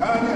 God